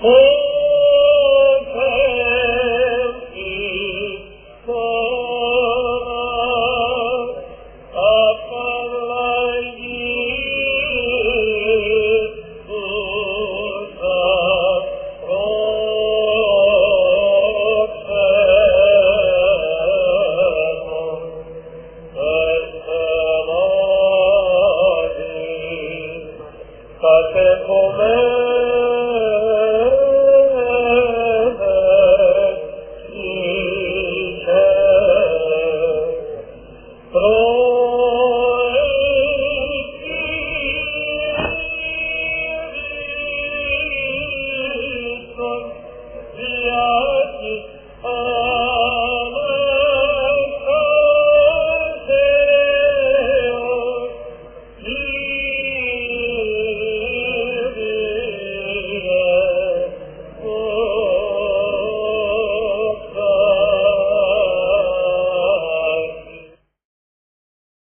Oh! Gentlemen.